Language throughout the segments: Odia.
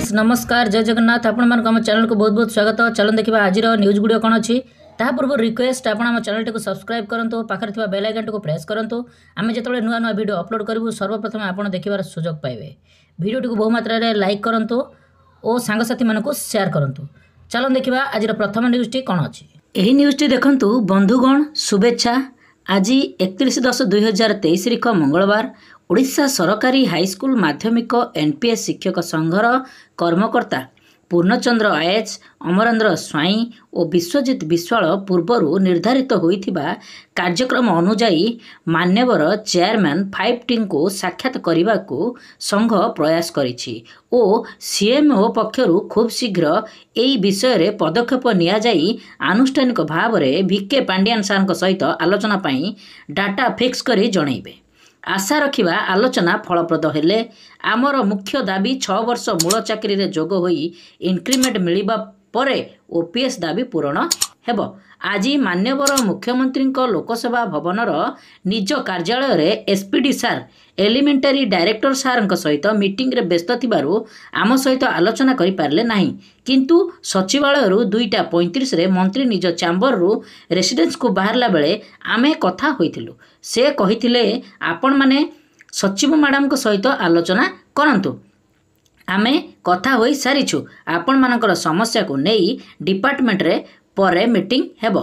ଫ୍ରେଣ୍ଡସ୍ ନମସ୍କାର ଜୟ ଜଗନ୍ନାଥ ଆପଣମାନଙ୍କୁ ଆମ ଚ୍ୟାନେଲକୁ ବହୁତ ବହୁତ ସ୍ୱାଗତ। ଚାଲନ୍ତୁ ଦେଖିବା ଆଜିର ନ୍ୟୁଜ୍ ଗୁଡ଼ିକ କ'ଣ ଅଛି। ତାହା ପୂର୍ବରୁ ରିକ୍ୱେଷ୍ଟ ଆପଣ ଆମ ଚ୍ୟାନେଲଟିକୁ ସବସ୍କ୍ରାଇବ୍ କରନ୍ତୁ ପାଖରେ ଥିବା ବେଲ୍ ଆଇକନ୍ଟିକୁ ପ୍ରେସ୍ କରନ୍ତୁ। ଆମେ ଯେତେବେଳେ ନୂଆ ନୂଆ ଭିଡ଼ିଓ ଅପଲୋଡ଼ କରିବୁ ସର୍ବପ୍ରଥମେ ଆପଣ ଦେଖିବାର ସୁଯୋଗ ପାଇବେ। ଭିଡ଼ିଓଟିକୁ ବହୁ ମାତ୍ରାରେ ଲାଇକ୍ କରନ୍ତୁ ଓ ସାଙ୍ଗସାଥିମାନଙ୍କୁ ସେୟାର କରନ୍ତୁ। ଚାଲନ୍ତୁ ଦେଖିବା ଆଜିର ପ୍ରଥମ ନ୍ୟୁଜ୍ଟି କ'ଣ ଅଛି। ଏହି ନ୍ୟୁଜ୍ଟି ଦେଖନ୍ତୁ ବନ୍ଧୁଗଣ ଶୁଭେଚ୍ଛା। ଆଜି ଏକତିରିଶ ଦଶ ଦୁଇହଜାର ତେଇଶ ତାରିଖ ମଙ୍ଗଳବାର। ଓଡ଼ିଶା ସରକାରୀ ହାଇସ୍କୁଲ ମାଧ୍ୟମିକ ଏନ୍ପିଏସ୍ ଶିକ୍ଷକ ସଂଘର କର୍ମକର୍ତ୍ତା ପୂର୍ଣ୍ଣଚନ୍ଦ୍ର ଆଏଚ୍ ଅମରେନ୍ଦ୍ର ସ୍ୱାଇଁ ଓ ବିଶ୍ୱଜିତ ବିଶ୍ୱାଳ ପୂର୍ବରୁ ନିର୍ଦ୍ଧାରିତ ହୋଇଥିବା କାର୍ଯ୍ୟକ୍ରମ ଅନୁଯାୟୀ ମାନ୍ୟବର ଚେୟାରମ୍ୟାନ୍ ଫାଇଭ୍ ଟିଙ୍କୁ ସାକ୍ଷାତ କରିବାକୁ ସଂଘ ପ୍ରୟାସ କରିଛି ଓ ସିଏମ୍ଓ ପକ୍ଷରୁ ଖୁବ୍ ଶୀଘ୍ର ଏହି ବିଷୟରେ ପଦକ୍ଷେପ ନିଆଯାଇ ଆନୁଷ୍ଠାନିକ ଭାବରେ ଭିକେ ପାଣ୍ଡିଆନ୍ ସାର୍ଙ୍କ ସହିତ ଆଲୋଚନା ପାଇଁ ଡାଟା ଫିକ୍ସ କରି ଜଣାଇବେ। ଆଶା ରଖିବା ଆଲୋଚନା ଫଳପ୍ରଦ ହେଲେ ଆମର ମୁଖ୍ୟ ଦାବି ଛଅ ବର୍ଷ ମୂଳ ଚାକିରିରେ ଯୋଗ ହୋଇ ଇନକ୍ରିମେଣ୍ଟ ମିଳିବା ପରେ ଓପିଏସ୍ ଦାବି ପୂରଣ ହେବ। ଆଜି ମାନ୍ୟବର ମୁଖ୍ୟମନ୍ତ୍ରୀଙ୍କ ଲୋକସେବା ଭବନର ନିଜ କାର୍ଯ୍ୟାଳୟରେ ଏସ୍ପିଡି ସାର୍ ଏଲିମେଣ୍ଟାରୀ ଡାଇରେକ୍ଟର ସାର୍ଙ୍କ ସହିତ ମିଟିଂରେ ବ୍ୟସ୍ତ ଥିବାରୁ ଆମ ସହିତ ଆଲୋଚନା କରିପାରିଲେ ନାହିଁ। କିନ୍ତୁ ସଚିବାଳୟରୁ ଦୁଇଟା ପଇଁତିରିଶରେ ମନ୍ତ୍ରୀ ନିଜ ଚାମ୍ବରରୁ ରେସିଡେନ୍ସକୁ ବାହାରିଲା ବେଳେ ଆମେ କଥା ହୋଇଥିଲୁ। ସେ କହିଥିଲେ ଆପଣମାନେ ସଚିବ ମ୍ୟାଡ଼ାମଙ୍କ ସହିତ ଆଲୋଚନା କରନ୍ତୁ। ଆମେ କଥା ହୋଇ ସାରିଛୁ। ଆପଣମାନଙ୍କର ସମସ୍ୟାକୁ ନେଇ ଡିପାର୍ଟମେଣ୍ଟରେ ପରେ ମିଟିଂ ହେବ।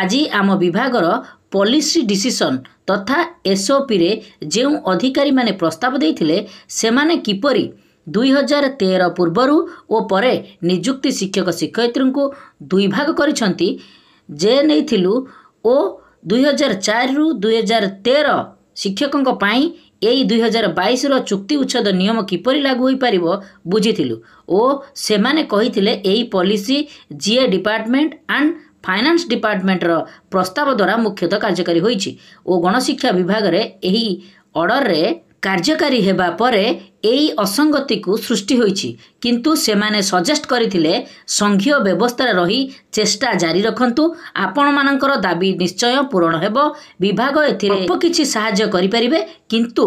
ଆଜି ଆମ ବିଭାଗର ପଲିସି ଡିସିସନ୍ ତଥା ଏସ୍ଓପିରେ ଯେଉଁ ଅଧିକାରୀମାନେ ପ୍ରସ୍ତାବ ଦେଇଥିଲେ ସେମାନେ କିପରି ଦୁଇ ହଜାର ତେର ପୂର୍ବରୁ ଓ ପରେ ନିଯୁକ୍ତି ଶିକ୍ଷକ ଶିକ୍ଷୟିତ୍ରୀଙ୍କୁ ଦୁଇ ଭାଗ କରିଛନ୍ତି ଯେ ନେଇଥିଲୁ ଓ ଦୁଇ ହଜାର ଚାରିରୁ ଦୁଇ ହଜାର ତେର ଶିକ୍ଷକଙ୍କ ପାଇଁ ଏଇ ଦୁଇ ହଜାର ବାଇଶର ଚୁକ୍ତି ଉଚ୍ଛେଦ ନିୟମ କିପରି ଲାଗୁ ହୋଇପାରିବ ବୁଝିଥିଲୁ ଓ ସେମାନେ କହିଥିଲେ ଏହି ପଲିସି ଜିଏ ଡିପାର୍ଟମେଣ୍ଟ ଆଣ୍ଡ ଫାଇନାନ୍ସ ଡିପାର୍ଟମେଣ୍ଟର ପ୍ରସ୍ତାବ ଦ୍ୱାରା ମୁଖ୍ୟତଃ କାର୍ଯ୍ୟକାରୀ ହୋଇଛି ଓ ଗଣଶିକ୍ଷା ବିଭାଗରେ ଏହି ଅର୍ଡ଼ରରେ କାର୍ଯ୍ୟକାରୀ ହେବା ପରେ ଏହି ଅସଙ୍ଗତିକୁ ସୃଷ୍ଟି ହୋଇଛି। କିନ୍ତୁ ସେମାନେ ସଜେଷ୍ଟ କରିଥିଲେ ସଂଘୀୟ ବ୍ୟବସ୍ଥାରେ ରହି ଚେଷ୍ଟା ଜାରି ରଖନ୍ତୁ। ଆପଣମାନଙ୍କର ଦାବି ନିଶ୍ଚୟ ପୂରଣ ହେବ। ବିଭାଗ ଏଥିରେ ଅଳ୍ପ କିଛି ସାହାଯ୍ୟ କରିପାରିବେ। କିନ୍ତୁ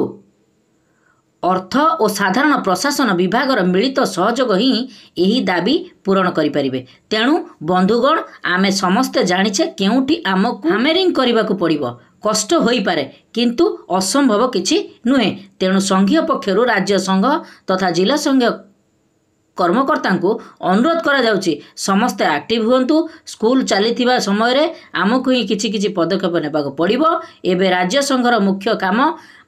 ଅର୍ଥ ଓ ସାଧାରଣ ପ୍ରଶାସନ ବିଭାଗର ମିଳିତ ସହଯୋଗ ହିଁ ଏହି ଦାବି ପୂରଣ କରିପାରିବେ। ତେଣୁ ବନ୍ଧୁଗଣ ଆମେ ସମସ୍ତେ ଜାଣିଛେ କେଉଁଠି ଆମକୁ ହାମେରିଂ କରିବାକୁ ପଡ଼ିବ। କଷ୍ଟ ହୋଇପାରେ। କିନ୍ତୁ ଅସମ୍ଭବ କିଛି ନୁହେଁ। ତେଣୁ ସଂଘୀୟ ପକ୍ଷରୁ ରାଜ୍ୟ ସଂଘ ତଥା ଜିଲ୍ଲା ସଂଘୀୟ କର୍ମକର୍ତ୍ତାଙ୍କୁ ଅନୁରୋଧ କରାଯାଉଛି ସମସ୍ତେ ଆକ୍ଟିଭ୍ ହୁଅନ୍ତୁ। ସ୍କୁଲ ଚାଲିଥିବା ସମୟରେ ଆମକୁ ହିଁ କିଛି କିଛି ପଦକ୍ଷେପ ନେବାକୁ ପଡ଼ିବ। ଏବେ ରାଜ୍ୟ ସଂଘର ମୁଖ୍ୟ କାମ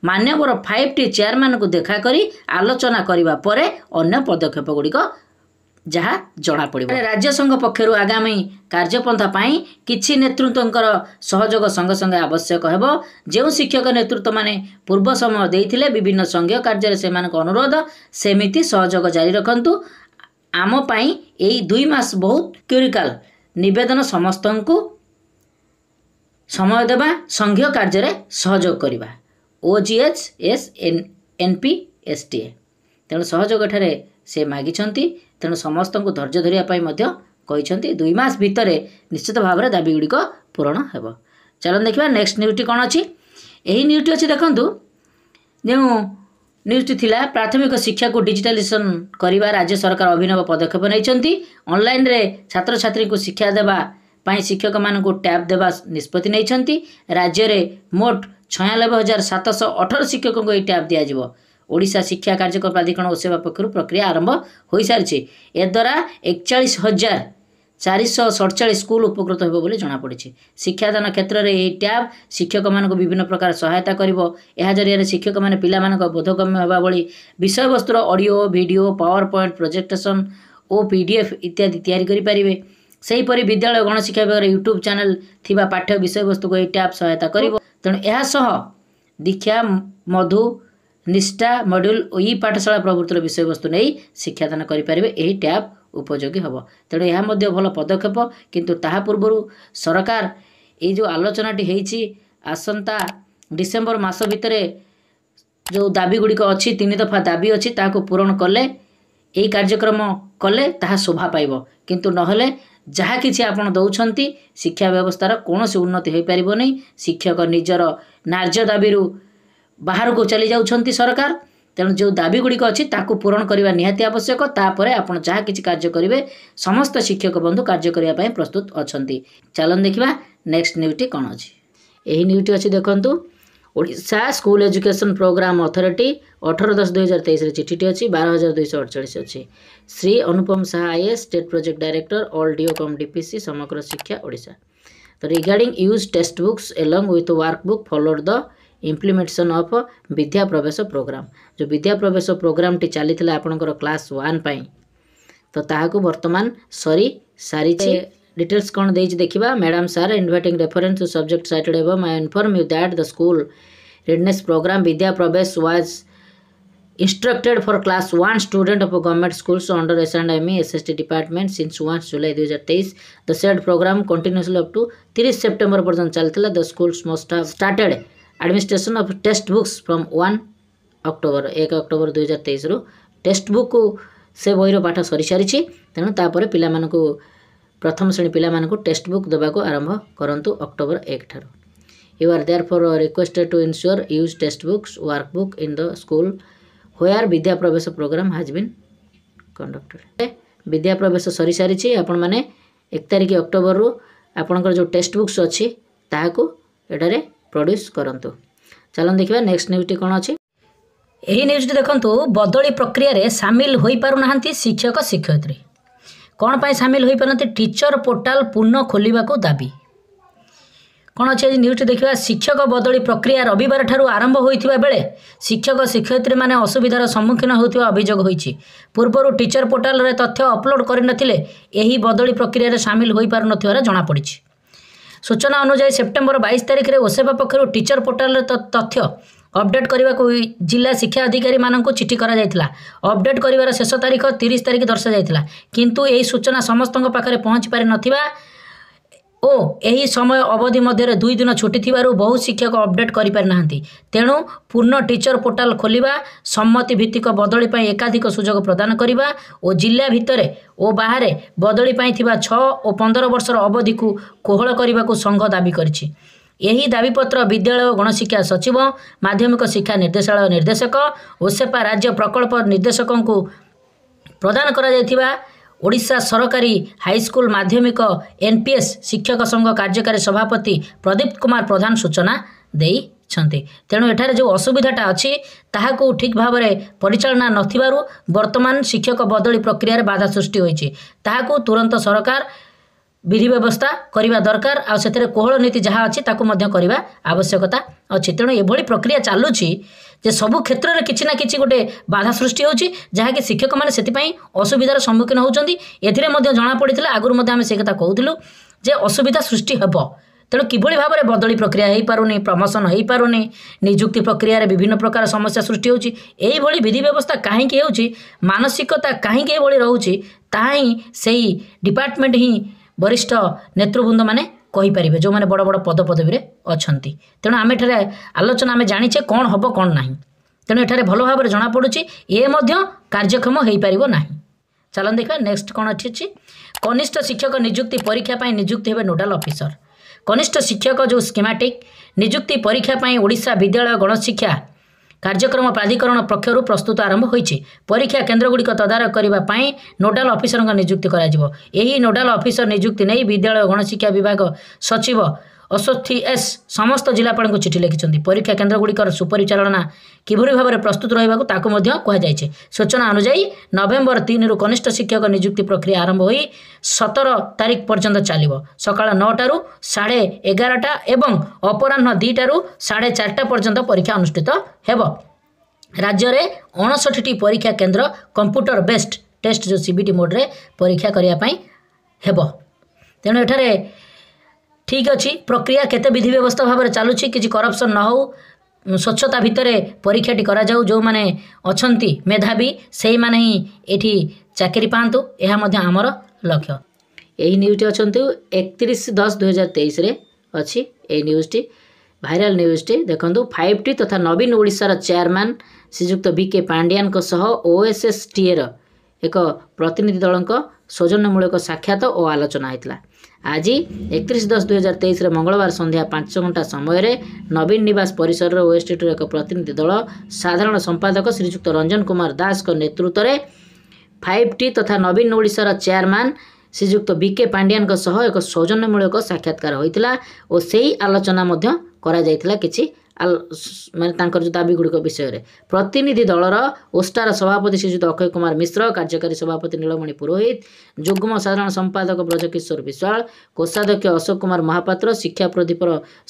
ମାନ୍ୟବର ଫାଇଭ୍ ଟି ଚେୟାରମ୍ୟାନଙ୍କୁ ଦେଖା କରି ଆଲୋଚନା କରିବା ପରେ ଅନ୍ୟ ପଦକ୍ଷେପ ଗୁଡ଼ିକ ଯାହା ଜଣାପଡ଼ିବ। ରାଜ୍ୟ ସଂଘ ପକ୍ଷରୁ ଆଗାମୀ କାର୍ଯ୍ୟପନ୍ଥା ପାଇଁ କିଛି ନେତୃତ୍ୱଙ୍କର ସହଯୋଗ ସଙ୍ଗେ ସଙ୍ଗେ ଆବଶ୍ୟକ ହେବ। ଯେଉଁ ଶିକ୍ଷକ ନେତୃତ୍ୱମାନେ ପୂର୍ବ ସମୟ ଦେଇଥିଲେ ବିଭିନ୍ନ ସଂଘୀୟ କାର୍ଯ୍ୟରେ ସେମାନଙ୍କ ଅନୁରୋଧ ସେମିତି ସହଯୋଗ ଜାରି ରଖନ୍ତୁ। ଆମ ପାଇଁ ଏଇ ଦୁଇ ମାସ ବହୁତ କ୍ୟୁରିକାଲ। ନିବେଦନ ସମସ୍ତଙ୍କୁ ସମୟ ଦେବା ସଂଘୀୟ କାର୍ଯ୍ୟରେ ସହଯୋଗ କରିବା। ଓ G H S N N P S T A. ତେଣୁ ସହଯୋଗ ଏଠାରେ ସେ ମାଗିଛନ୍ତି। ତେଣୁ ସମସ୍ତଙ୍କୁ ଧୈର୍ଯ୍ୟ ଧରିବା ପାଇଁ ମଧ୍ୟ କହିଛନ୍ତି ଦୁଇ ମାସ ଭିତରେ ନିଶ୍ଚିତ ଭାବରେ ଦାବି ଗୁଡ଼ିକ ପୂରଣ ହେବ। ଚାଲନ୍ତୁ ଦେଖିବା ନେକ୍ସଟ ନ୍ୟୁଜ୍ଟି କ'ଣ ଅଛି? ଏହି ନ୍ୟୁଜ୍ଟି ଅଛି ଦେଖନ୍ତୁ ଯେଉଁ ନ୍ୟୁଜ୍ଟି ଥିଲା ପ୍ରାଥମିକ ଶିକ୍ଷାକୁ ଡିଜିଟାଲାଇଜେସନ୍ କରିବା ରାଜ୍ୟ ସରକାର ଅଭିନବ ପଦକ୍ଷେପ ନେଇଛନ୍ତି। ଅନଲାଇନ୍ରେ ଛାତ୍ରଛାତ୍ରୀଙ୍କୁ ଶିକ୍ଷା ଦେବା ପାଇଁ ଶିକ୍ଷକମାନଙ୍କୁ ଟ୍ୟାବ୍ ଦେବା ନିଷ୍ପତ୍ତି ନେଇଛନ୍ତି। ରାଜ୍ୟରେ ମୋଟ ଛୟାନବେ ହଜାର ସାତଶହ ଅଠର ଶିକ୍ଷକଙ୍କୁ ଏହି ଟ୍ୟାବ୍ ଦିଆଯିବ। ଓଡ଼ିଶା ଶିକ୍ଷା କାର୍ଯ୍ୟକ୍ରମ ପ୍ରାଧିକରଣ ଓ ସେବା ପକ୍ଷରୁ ପ୍ରକ୍ରିୟା ଆରମ୍ଭ ହୋଇସାରିଛି। ଏହାଦ୍ୱାରା ଏକଚାଳିଶ ହଜାର ଚାରିଶହ ସଡ଼ଚାଳିଶ ସ୍କୁଲ ଉପକୃତ ହେବ ବୋଲି ଜଣାପଡ଼ିଛି। ଶିକ୍ଷାଦାନ କ୍ଷେତ୍ରରେ ଏହି ଟ୍ୟାବ୍ ଶିକ୍ଷକମାନଙ୍କୁ ବିଭିନ୍ନ ପ୍ରକାର ସହାୟତା କରିବ। ଏହା ଜରିଆରେ ଶିକ୍ଷକମାନେ ପିଲାମାନଙ୍କ ବୋଧଗମ୍ୟ ହେବା ଭଳି ବିଷୟବସ୍ତୁର audio video power point projection ଓ ପି ଡି ଏଫ୍ ଇତ୍ୟାଦି ତିଆରି କରିପାରିବେ। ସେହିପରି ବିଦ୍ୟାଳୟ ଗଣଶିକ୍ଷା ବିଭାଗର ୟୁଟ୍ୟୁବ୍ ଚ୍ୟାନେଲ୍ ଥିବା ପାଠ୍ୟ ବିଷୟବସ୍ତୁକୁ ଏହି ଟ୍ୟାବ୍ ସହାୟତା କରିବ। ତେଣୁ ଏହା ସହ ଦୀକ୍ଷା ମଧୁ ନିଷ୍ଠା ମଡ୍ୟୁଲ୍ ଓ ଇ ପାଠଶାଳା ପ୍ରଭୃତିର ବିଷୟବସ୍ତୁ ନେଇ ଶିକ୍ଷାଦାନ କରିପାରିବେ ଏହି ଟ୍ୟାବ୍ ଉପଯୋଗୀ ହେବ। ତେଣୁ ଏହା ମଧ୍ୟ ଭଲ ପଦକ୍ଷେପ କିନ୍ତୁ ତାହା ପୂର୍ବରୁ ସରକାର ଏଇ ଯେଉଁ ଆଲୋଚନାଟି ହେଇଛି ଆସନ୍ତା ଡିସେମ୍ବର ମାସ ଭିତରେ ଯେଉଁ ଦାବି ଗୁଡ଼ିକ ଅଛି ତିନି ଦଫା ଦାବି ଅଛି ତାହାକୁ ପୂରଣ କଲେ ଏହି କାର୍ଯ୍ୟକ୍ରମ କଲେ ତାହା ଶୋଭା ପାଇବ। କିନ୍ତୁ ନହେଲେ ଯାହା କିଛି ଆପଣ ଦେଉଛନ୍ତି ଶିକ୍ଷା ବ୍ୟବସ୍ଥାର କୌଣସି ଉନ୍ନତି ହୋଇପାରିବ ନାହିଁ। ଶିକ୍ଷକ ନିଜର ନ୍ୟାର୍ଯ୍ୟ ଦାବିରୁ ବାହାରକୁ ଚାଲି ଯାଉଛନ୍ତି ସରକାର। ତେଣୁ ଯେଉଁ ଦାବିଗୁଡ଼ିକ ଅଛି ତାକୁ ପୂରଣ କରିବା ନିହାତି ଆବଶ୍ୟକ। ତାପରେ ଆପଣ ଯାହା କିଛି କାର୍ଯ୍ୟ କରିବେ ସମସ୍ତ ଶିକ୍ଷକ ବନ୍ଧୁ କାର୍ଯ୍ୟ କରିବା ପାଇଁ ପ୍ରସ୍ତୁତ ଅଛନ୍ତି। ଚାଲନ୍ତୁ ଦେଖିବା ନେକ୍ସଟ ନ୍ୟୁଜ୍ଟି କ'ଣ ଅଛି। ଏହି ନ୍ୟୁଜ୍ଟି ଅଛି ଦେଖନ୍ତୁ। Odisha school education programme authority ଅଠର ଦଶ ଦୁଇହଜାର ତେଇଶରେ ଚିଠିଟି ଅଛି ବାର ହଜାର ଦୁଇଶହ ଅଡ଼ଚାଳିଶ ଅଛି। Shri Anupam Shaha IAS state project director all DEO cum DPC Samagra Shiksha Odisha. ତ regarding use text books along with work book followed the implementation of Vidya ପ୍ରବେଶ ପ୍ରୋଗ୍ରାମ ଯେଉଁ ବିଦ୍ୟା ପ୍ରବେଶ ପ୍ରୋଗ୍ରାମଟି ଚାଲିଥିଲା ଆପଣଙ୍କର କ୍ଲାସ୍ ୱାନ୍ ପାଇଁ ତ ତାହାକୁ ବର୍ତ୍ତମାନ ସରି ସାରିଛି ଡିଟେଲ୍ସ କ'ଣ ଦେଇଛି ଦେଖିବା madam sir inviting reference to subject cited ଏବଂ I inform you that the school readiness program vidya pravesh was instructed for class 1 student of government schools under S&ME SST department since 1 July 2023 the said program continuously up to 30 September पर्यंत चलता the schools must have started administration of text books from one October ଏକ ଅକ୍ଟୋବର ଦୁଇହଜାର ତେଇଶରୁ ଟେକ୍ସଟ ବୁକ୍କୁ ସେ ବହିର ପାଠ ସରିସାରିଛି। ତେଣୁ ତାପରେ ପିଲାମାନଙ୍କୁ ପ୍ରଥମ ଶ୍ରେଣୀ ପିଲାମାନଙ୍କୁ ଟେକ୍ସଟ ବୁକ୍ ଦେବାକୁ ଆରମ୍ଭ କରନ୍ତୁ ଅକ୍ଟୋବର ଏକ ଠାରୁ you are there for requested to ensure use textbooks workbook in the school where Vidya Pravesh program has been conducted Vidya Pravesh ସରିସାରିଛି ଆପଣମାନେ ଏକ ତାରିଖ ଅକ୍ଟୋବରରୁ ଆପଣଙ୍କର ଯେଉଁ ଟେକ୍ସଟ ବୁକ୍ସ ଅଛି ତାହାକୁ ଏଠାରେ ପ୍ରଡ୍ୟୁସ୍ କରନ୍ତୁ। ଚାଲନ୍ତୁ ଦେଖିବା ନେକ୍ସଟ ନ୍ୟୁଜ୍ଟି କ'ଣ ଅଛି? ଏହି ନ୍ୟୁଜ୍ଟି ଦେଖନ୍ତୁ ବଦଳି ପ୍ରକ୍ରିୟାରେ ସାମିଲ ହୋଇପାରୁନାହାନ୍ତି ଶିକ୍ଷକ ଶିକ୍ଷୟିତ୍ରୀ। କ'ଣ ପାଇଁ ସାମିଲ ହୋଇପାରୁନାହାନ୍ତି ଟିଚର ପୋର୍ଟାଲ ପୁନଃ ଖୋଲିବାକୁ ଦାବି। କ'ଣ ଅଛି ଆଜି ନ୍ୟୁଜ୍ଟି ଦେଖିବା? ଶିକ୍ଷକ ବଦଳି ପ୍ରକ୍ରିୟା ରବିବାର ଠାରୁ ଆରମ୍ଭ ହୋଇଥିବା ବେଳେ ଶିକ୍ଷକ ଶିକ୍ଷୟିତ୍ରୀମାନେ ଅସୁବିଧାର ସମ୍ମୁଖୀନ ହେଉଥିବା ଅଭିଯୋଗ ହୋଇଛି। ପୂର୍ବରୁ ଟିଚର ପୋର୍ଟାଲରେ ତଥ୍ୟ ଅପଲୋଡ଼ କରିନଥିଲେ ଏହି ବଦଳି ପ୍ରକ୍ରିୟାରେ ସାମିଲ ହୋଇପାରୁନଥିବାର ଜଣାପଡ଼ିଛି। ସୂଚନା ଅନୁଯାୟୀ ସେପ୍ଟେମ୍ବର ବାଇଶ ତାରିଖରେ ଓସେବା ପକ୍ଷରୁ ଟିଚର ପୋର୍ଟାଲରେ ତଥ୍ୟ ଅପଡେଟ୍ କରିବାକୁ ଜିଲ୍ଲା ଶିକ୍ଷା ଅଧିକାରୀମାନଙ୍କୁ ଚିଠି କରାଯାଇଥିଲା। ଅପଡେଟ୍ କରିବାର ଶେଷ ତାରିଖ ତିରିଶ ତାରିଖ ଦର୍ଶାଯାଇଥିଲା। କିନ୍ତୁ ଏହି ସୂଚନା ସମସ୍ତଙ୍କ ପାଖରେ ପହଞ୍ଚି ପାରିନଥିବା ଓ ଏହି ସମୟ ଅବଧି ମଧ୍ୟରେ ଦୁଇ ଦିନ ଛୁଟି ଥିବାରୁ ବହୁ ଶିକ୍ଷକ ଅପଡେଟ୍ କରିପାରିନାହାନ୍ତି। ତେଣୁ ପୂର୍ଣ୍ଣ ଟିଚର ପୋର୍ଟାଲ ଖୋଲିବା ସମ୍ମତି ଭିତ୍ତିକ ବଦଳି ପାଇଁ ଏକାଧିକ ସୁଯୋଗ ପ୍ରଦାନ କରିବା ଓ ଜିଲ୍ଲା ଭିତରେ ଓ ବାହାରେ ବଦଳି ପାଇଁ ଥିବା ଛଅ ଓ ପନ୍ଦର ବର୍ଷର ଅବଧିକୁ କୋହଳ କରିବାକୁ ସଂଘ ଦାବି କରିଛି। ଏହି ଦାବିପତ୍ର ବିଦ୍ୟାଳୟ ଓ ଗଣଶିକ୍ଷା ସଚିବ ମାଧ୍ୟମିକ ଶିକ୍ଷା ନିର୍ଦ୍ଦେଶାଳୟ ନିର୍ଦ୍ଦେଶକ ଓସେପା ରାଜ୍ୟ ପ୍ରକଳ୍ପ ନିର୍ଦ୍ଦେଶକଙ୍କୁ ପ୍ରଦାନ କରାଯାଇଥିବା ଓଡ଼ିଶା ସରକାରୀ ହାଇସ୍କୁଲ ମାଧ୍ୟମିକ ଏନ୍ପିଏସ୍ ଶିକ୍ଷକ ସଂଘ କାର୍ଯ୍ୟକାରୀ ସଭାପତି ପ୍ରଦୀପ କୁମାର ପ୍ରଧାନ ସୂଚନା ଦେଇଛନ୍ତି। ତେଣୁ ଏଠାରେ ଯେଉଁ ଅସୁବିଧାଟା ଅଛି ତାହାକୁ ଠିକ୍ ଭାବରେ ପରିଚାଳନା ନଥିବାରୁ ବର୍ତ୍ତମାନ ଶିକ୍ଷକ ବଦଳି ପ୍ରକ୍ରିୟାରେ ବାଧା ସୃଷ୍ଟି ହୋଇଛି। ତାହାକୁ ତୁରନ୍ତ ସରକାର ବିଧି ବ୍ୟବସ୍ଥା କରିବା ଦରକାର ଆଉ ସେଥିରେ କୋହଳ ନୀତି ଯାହା ଅଛି ତାକୁ ମଧ୍ୟ କରିବା ଆବଶ୍ୟକତା ଅଛି। ତେଣୁ ଏଭଳି ପ୍ରକ୍ରିୟା ଚାଲୁଛି ଯେ ସବୁ କ୍ଷେତ୍ରରେ କିଛି ନା କିଛି ଗୋଟେ ବାଧା ସୃଷ୍ଟି ହେଉଛି ଯାହାକି ଶିକ୍ଷକମାନେ ସେଥିପାଇଁ ଅସୁବିଧାର ସମ୍ମୁଖୀନ ହେଉଛନ୍ତି। ଏଥିରେ ମଧ୍ୟ ଜଣାପଡ଼ିଥିଲା ଆଗରୁ ମଧ୍ୟ ଆମେ ସେ କଥା କହୁଥିଲୁ ଯେ ଅସୁବିଧା ସୃଷ୍ଟି ହେବ। ତେଣୁ କିଭଳି ଭାବରେ ବଦଳି ପ୍ରକ୍ରିୟା ହୋଇପାରୁନି ପ୍ରମୋସନ୍ ହୋଇପାରୁନି ନିଯୁକ୍ତି ପ୍ରକ୍ରିୟାରେ ବିଭିନ୍ନ ପ୍ରକାର ସମସ୍ୟା ସୃଷ୍ଟି ହେଉଛି ଏଇଭଳି ବିଧି ବ୍ୟବସ୍ଥା କାହିଁକି ହେଉଛି ମାନସିକତା କାହିଁକି ଏଭଳି ରହୁଛି ତାହା ହିଁ ସେହି ଡିପାର୍ଟମେଣ୍ଟ ହିଁ ବରିଷ୍ଠ ନେତୃବୃନ୍ଦମାନେ କହିପାରିବେ ଯେଉଁମାନେ ବଡ଼ ବଡ଼ ପଦପଦବୀରେ ଅଛନ୍ତି। ତେଣୁ ଆମେ ଏଠାରେ ଆଲୋଚନା ଆମେ ଜାଣିଛେ କ'ଣ ହେବ କ'ଣ ନାହିଁ। ତେଣୁ ଏଠାରେ ଭଲ ଭାବରେ ଜଣାପଡ଼ୁଛି ଏ ମଧ୍ୟ କାର୍ଯ୍ୟକ୍ଷମ ହୋଇପାରିବ ନାହିଁ। ଚାଲନ୍ତୁ ଦେଖିବା ନେକ୍ସଟ କ'ଣ ଏଠି ଅଛି। କନିଷ୍ଠ ଶିକ୍ଷକ ନିଯୁକ୍ତି ପରୀକ୍ଷା ପାଇଁ ନିଯୁକ୍ତି ହେବେ ନୋଡାଲ ଅଫିସର। କନିଷ୍ଠ ଶିକ୍ଷକ ଯେଉଁ ସ୍କିମାଟିକ୍ ନିଯୁକ୍ତି ପରୀକ୍ଷା ପାଇଁ ଓଡ଼ିଶା ବିଦ୍ୟାଳୟ ଗଣଶିକ୍ଷା କାର୍ଯ୍ୟକ୍ରମ ପ୍ରାଧିକରଣ ପକ୍ଷରୁ ପ୍ରସ୍ତୁତ ଆରମ୍ଭ ହୋଇଛି। ପରୀକ୍ଷା କେନ୍ଦ୍ରଗୁଡ଼ିକ ତଦାରଖ କରିବା ପାଇଁ ନୋଡାଲ ଅଫିସରଙ୍କ ନିଯୁକ୍ତି କରାଯିବ। ଏହି ନୋଡାଲ ଅଫିସର ନିଯୁକ୍ତି ନେଇ ବିଦ୍ୟାଳୟ ଗଣଶିକ୍ଷା ବିଭାଗ ସଚିବ ଅଶ୍ୱଥି ଏସ୍ ସମସ୍ତ ଜିଲ୍ଲାପାଳଙ୍କୁ ଚିଠି ଲେଖିଛନ୍ତି ପରୀକ୍ଷା କେନ୍ଦ୍ରଗୁଡ଼ିକର ସୁପରିଚାଳନା କିଭଳି ଭାବରେ ପ୍ରସ୍ତୁତ ରହିବାକୁ ତାକୁ ମଧ୍ୟ କୁହାଯାଇଛି। ସୂଚନା ଅନୁଯାୟୀ ନଭେମ୍ବର ତିନିରୁ କନିଷ୍ଠ ଶିକ୍ଷକ ନିଯୁକ୍ତି ପ୍ରକ୍ରିୟା ଆରମ୍ଭ ହୋଇ ସତର ତାରିଖ ପର୍ଯ୍ୟନ୍ତ ଚାଲିବ। ସକାଳ ନଅଟାରୁ ସାଢ଼େ ଏଗାରଟା ଏବଂ ଅପରାହ୍ନ ଦୁଇଟାରୁ ସାଢ଼େ ଚାରିଟା ପର୍ଯ୍ୟନ୍ତ ପରୀକ୍ଷା ଅନୁଷ୍ଠିତ ହେବ। ରାଜ୍ୟରେ ଅଣଷଠିଟି ପରୀକ୍ଷା କେନ୍ଦ୍ର କମ୍ପ୍ୟୁଟର ବେସ୍ଡ ଟେଷ୍ଟ ଯେଉଁ ସିବିଟି ମୋଡ଼ରେ ପରୀକ୍ଷା କରିବା ପାଇଁ ହେବ। ତେଣୁ ଏଠାରେ ଠିକ୍ ଅଛି ପ୍ରକ୍ରିୟା କେତେ ବିଧି ବ୍ୟବସ୍ଥା ଭାବରେ ଚାଲୁଛି କିଛି କରପସନ୍ ନ ହେଉ ସ୍ୱଚ୍ଛତା ଭିତରେ ପରୀକ୍ଷାଟି କରାଯାଉ ଯେଉଁମାନେ ଅଛନ୍ତି ମେଧାବୀ ସେଇମାନେ ହିଁ ଏଠି ଚାକିରି ପାଆନ୍ତୁ ଏହା ମଧ୍ୟ ଆମର ଲକ୍ଷ୍ୟ। ଏହି ନ୍ୟୁଜ୍ଟି ଅଛନ୍ତି ଏକତିରିଶ ଦଶ ଦୁଇହଜାର ତେଇଶରେ ଅଛି ଏହି ନ୍ୟୁଜ୍ଟି ଭାଇରାଲ ନ୍ୟୁଜ୍ଟି ଦେଖନ୍ତୁ ଫାଇଭ୍ ଟି ତଥା ନବୀନ ଓଡ଼ିଶାର ଚେୟାରମ୍ୟାନ୍ ଶ୍ରୀଯୁକ୍ତ ବି କେ ପାଣ୍ଡିଆନଙ୍କ ସହ ଓଏସ୍ଏସ୍ଟିଏର ଏକ ପ୍ରତିନିଧି ଦଳଙ୍କ ସୌଜନ୍ୟମୂଳକ ସାକ୍ଷାତ ଓ ଆଲୋଚନା ହୋଇଥିଲା। ଆଜି ଏକତିରିଶ ଦଶ ଦୁଇହଜାର ତେଇଶରେ ମଙ୍ଗଳବାର ସନ୍ଧ୍ୟା ପାଞ୍ଚ ଘଣ୍ଟା ସମୟରେ ନବୀନ ନିବାସ ପରିସରର ଓଏସ୍ଟିଟିର ଏକ ପ୍ରତିନିଧି ଦଳ ସାଧାରଣ ସମ୍ପାଦକ ଶ୍ରୀଯୁକ୍ତ ରଞ୍ଜନ କୁମାର ଦାସଙ୍କ ନେତୃତ୍ୱରେ ଫାଇଭ୍ ଟି ତଥା ନବୀନ ଓଡ଼ିଶାର ଚେୟାରମ୍ୟାନ୍ ଶ୍ରୀଯୁକ୍ତ ବିକେ ପାଣ୍ଡିଆନଙ୍କ ସହ ଏକ ସୌଜନ୍ୟମୂଳକ ସାକ୍ଷାତକାର ହୋଇଥିଲା ଓ ସେହି ଆଲୋଚନା ମଧ୍ୟ କରାଯାଇଥିଲା କିଛି ମାନେ ତାଙ୍କର ଯେଉଁ ଦାବିଗୁଡ଼ିକ ବିଷୟରେ। ପ୍ରତିନିଧି ଦଳର ଓଷ୍ଟାର ସଭାପତି ଶ୍ରୀଯୁକ୍ତ ଅକ୍ଷୟ କୁମାର ମିଶ୍ର କାର୍ଯ୍ୟକାରୀ ସଭାପତି ନୀଳମଣି ପୁରୋହିତ ଯୁଗ୍ମ ସାଧାରଣ ସମ୍ପାଦକ ବ୍ରଜକିଶୋର ବିଶ୍ୱାଳ କୋଷାଧ୍ୟକ୍ଷ ଅଶୋକ କୁମାର ମହାପାତ୍ର ଶିକ୍ଷା ପ୍ରଦୀପର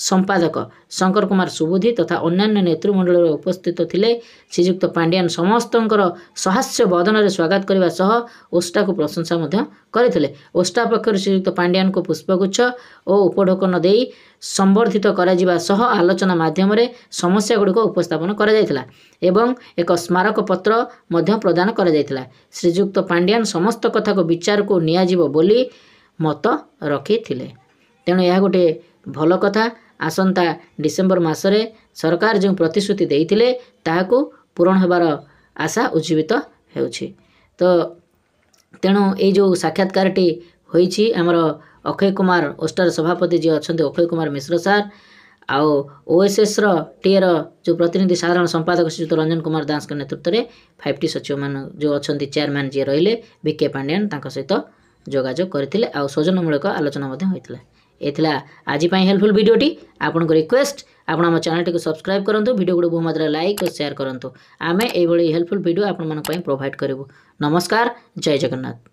ସମ୍ପାଦକ ଶଙ୍କର କୁମାର ସୁବୁଦ୍ଧି ତଥା ଅନ୍ୟାନ୍ୟ ନେତୃମଣ୍ଡଳୀରେ ଉପସ୍ଥିତ ଥିଲେ ଶ୍ରୀଯୁକ୍ତ ପାଣ୍ଡିଆନ ସମସ୍ତଙ୍କର ସହାସ୍ୟ ବଦନରେ ସ୍ୱାଗତ କରିବା ସହ ଓଷ୍ଟାକୁ ପ୍ରଶଂସା ମଧ୍ୟ କରିଥିଲେ। ଓଷ୍ଟା ପକ୍ଷରୁ ଶ୍ରୀଯୁକ୍ତ ପାଣ୍ଡିଆନଙ୍କୁ ପୁଷ୍ପଗୁଚ୍ଛ ଓ ଉପଢୋକନ ଦେଇ ସମ୍ବର୍ଦ୍ଧିତ କରାଯିବା ସହ ଆଲୋଚନା ମାଧ୍ୟମରେ ସମସ୍ୟାଗୁଡ଼ିକ ଉପସ୍ଥାପନ କରାଯାଇଥିଲା ଏବଂ ଏକ ସ୍ମାରକପତ୍ର ମଧ୍ୟ ପ୍ରଦାନ କରାଯାଇଥିଲା। ଶ୍ରୀଯୁକ୍ତ ପାଣ୍ଡିଆନ ସମସ୍ତ କଥାକୁ ବିଚାରକୁ ନିଆଯିବ ବୋଲି ମତ ରଖିଥିଲେ। ତେଣୁ ଏହା ଗୋଟିଏ ଭଲ କଥା। ଆସନ୍ତା ଡିସେମ୍ବର ମାସରେ ସରକାର ଯେଉଁ ପ୍ରତିଶ୍ରୁତି ଦେଇଥିଲେ ତାହାକୁ ପୂରଣ ହେବାର ଆଶା ଉଜ୍ଜୀବିତ ହେଉଛି। ତ ତେଣୁ ଏଇ ଯେଉଁ ସାକ୍ଷାତକାରଟି ହୋଇଛି ଆମର ଅକ୍ଷୟ କୁମାର ଓଷ୍ଟାର ସଭାପତି ଯିଏ ଅଛନ୍ତି ଅକ୍ଷୟ କୁମାର ମିଶ୍ର ସାର୍ ଆଉ ଓଏସ୍ଏସ୍ର ଟିଏର ଯେଉଁ ପ୍ରତିନିଧି ସାଧାରଣ ସମ୍ପାଦକ ଶ୍ରୀଯୁକ୍ତ ରଞ୍ଜନ କୁମାର ଦାସଙ୍କ ନେତୃତ୍ୱରେ ଫାଇଭ୍ ଟି ସଚିବମାନେ ଯେଉଁ ଅଛନ୍ତି ଚେୟାରମ୍ୟାନ୍ ଯିଏ ରହିଲେ ବିକେ ପାଣ୍ଡିଆନ ତାଙ୍କ ସହିତ ଯୋଗାଯୋଗ କରିଥିଲେ ଆଉ ସୌଜନ୍ୟମୂଳକ ଆଲୋଚନା ମଧ୍ୟ ହୋଇଥିଲା। ଏ ଥିଲା ଆଜି ପାଇଁ ହେଲ୍ପଫୁଲ୍ ଭିଡ଼ିଓଟି। ଆପଣଙ୍କ ରିକ୍ୱେଷ୍ଟ ଆପଣ ଆମ ଚ୍ୟାନେଲଟିକୁ ସବସ୍କ୍ରାଇବ୍ କରନ୍ତୁ ଭିଡ଼ିଓଗୁଡ଼ିକୁ ବହୁ ମାତ୍ରାରେ ଲାଇକ୍ ଓ ସେୟାର କରନ୍ତୁ। ଆମେ ଏଇଭଳି ହେଲ୍ପଫୁଲ୍ ଭିଡ଼ିଓ ଆପଣମାନଙ୍କ ପାଇଁ ପ୍ରୋଭାଇଡ଼ କରିବୁ। ନମସ୍କାର ଜୟ ଜଗନ୍ନାଥ।